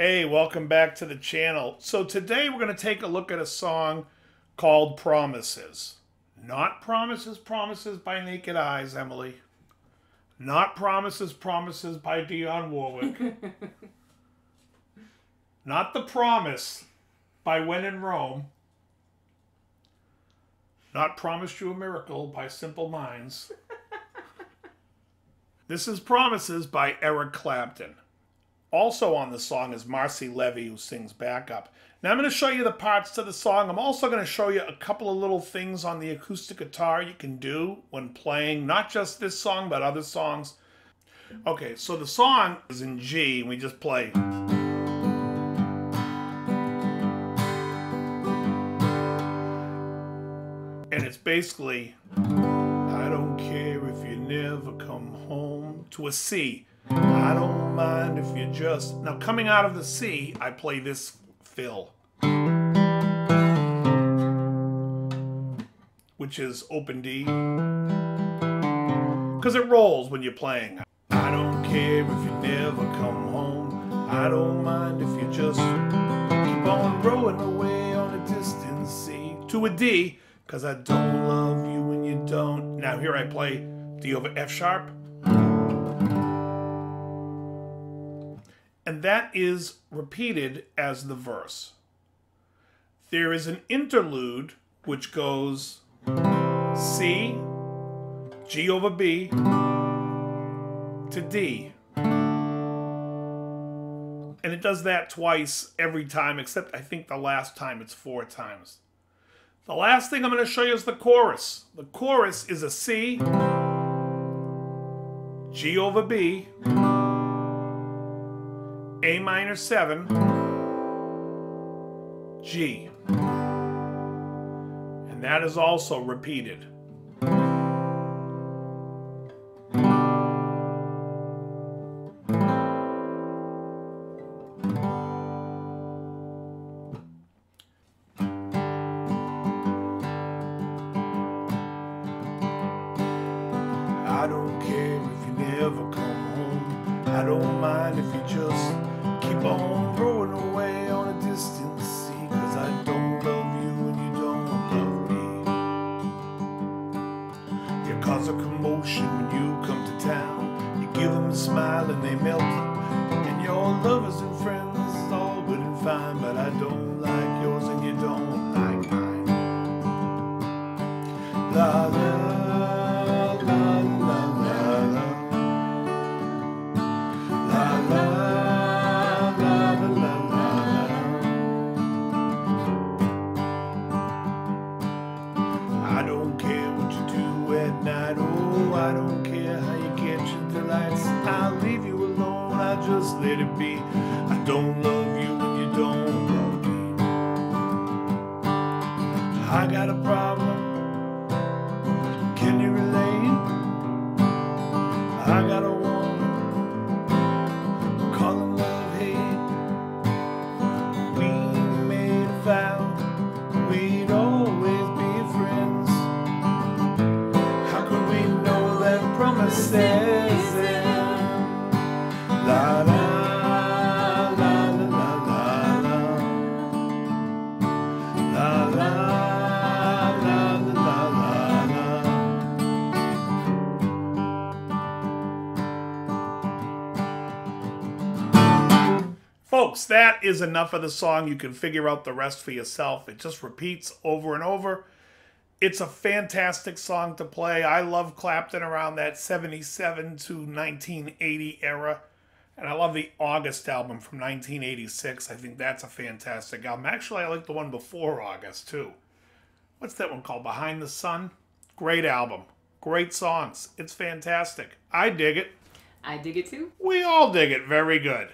Hey, welcome back to the channel. So today we're going to take a look at a song called Promises. Not Promises, Promises by Naked Eyes, Emily. Not Promises, Promises by Dionne Warwick. Not The Promise by When in Rome. Not Promised You a Miracle by Simple Minds. this is Promises by Eric Clapton. Also on the song is Marcy Levy, who sings backup. Now I'm going to show you the parts to the song. I'm also going to show you a couple of little things on the acoustic guitar you can do when playing, not just this song, but other songs. Okay, so the song is in G, and we just play. And it's basically, I don't care if you never come home, to a C. I don't if you just. Now, coming out of the C, I play this fill, which is open D, because it rolls when you're playing. I don't care if you never come home. I don't mind if you just keep on rowing away on a distant sea. To a D, because I don't love you when you don't. Now, here I play D over F sharp. And that is repeated as the verse. There is an interlude which goes C, G over B to D. And it does that twice every time, except I think the last time it's four times. The last thing I'm going to show you is the chorus. The chorus is a C, G over B, a minor 7, G. And that is also repeated. A commotion when you come to town. You give them a smile and they melt. And your lovers and friends all good and fine. But I don't like yours and you don't I don't care how you catch the lights. I'll leave you alone. I just let it be. I don't love you when you don't love me. I got a problem. Folks, that is enough of the song. You can figure out the rest for yourself. It just repeats over and over. It's a fantastic song to play. I love Clapton around that 77 to 1980 era. And I love the August album from 1986. I think that's a fantastic album. Actually, I like the one before August, too. What's that one called? Behind the Sun? Great album. Great songs. It's fantastic. I dig it. I dig it too. We all dig it. Very good.